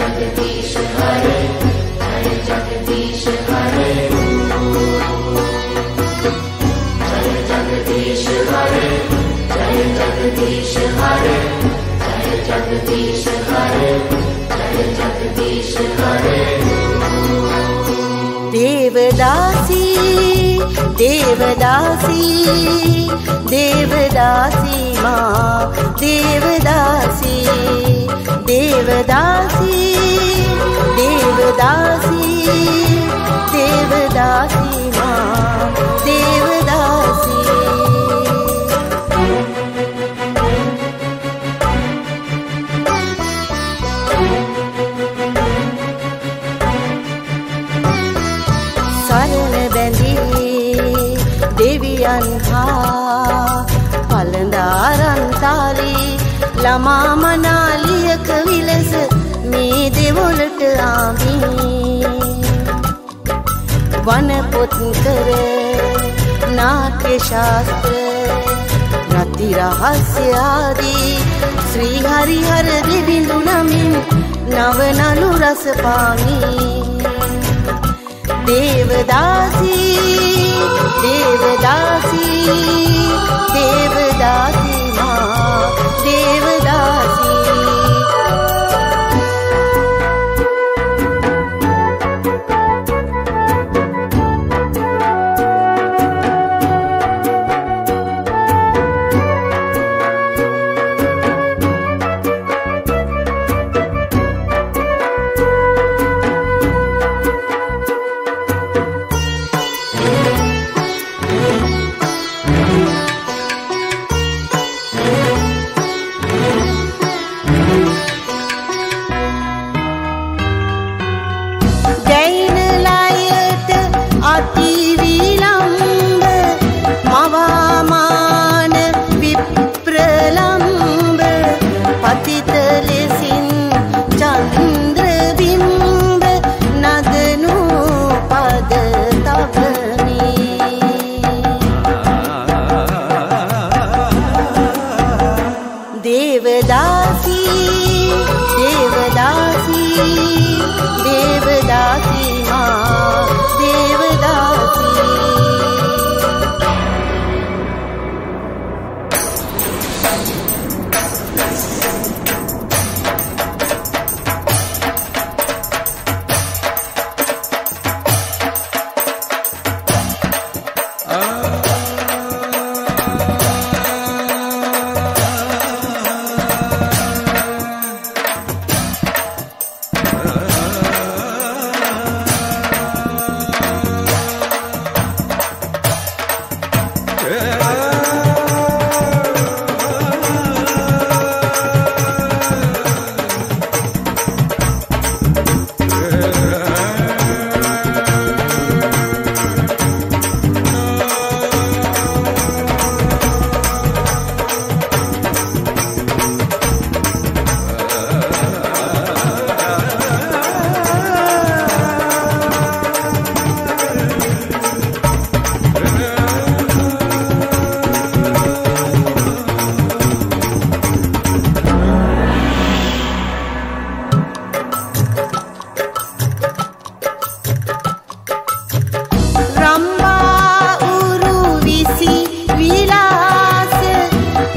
जगदीश, हरे। जय जगदीश, हरे। जय जगदीश, हरे। जय जगदीश, हरे। जय जगदीश, हरे। जय जगदीश, हरे। देवदासी। देवदासी देवदासी माँ देवदासी देवदासी देवदासी देवदासी माँ देवदासी දෙවියන් හා පළඳාරන්තාලි ළමා මනාලියක විලස මේ දෙවොලට ආමි වනපොත් කර නාට්‍ය ශාස්ත්‍ර රති රහස්‍යාදී ශ්‍රී හරිහර දෙවිඳු නමින් නවනලු රස පාමී देवदासी देवदासी देवदासी देवदासी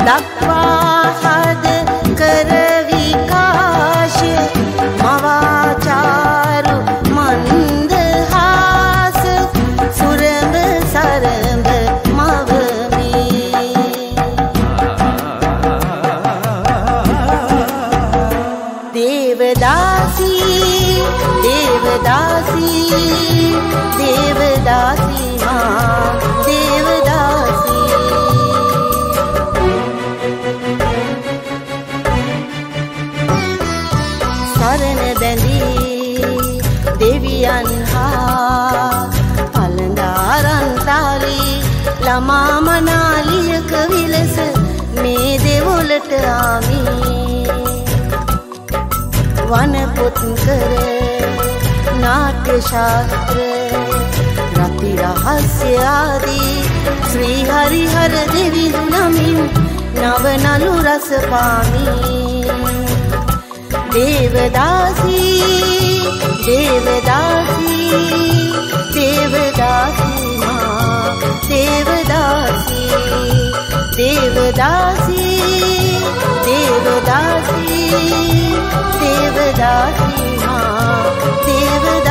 हद करविकाश अवाचारु मन्दह सुरम सरभ मवी देवदाी देवदाी देवदाी मा मनालिय कविलस मे देव उलट आमि वन पुटशास्त्रे नहस्य आदि श्रीहरिहर देवी न मि नवनस पामि। देवदासी देवदासी देवदासी देवदासी देवदासी माँ देवदासी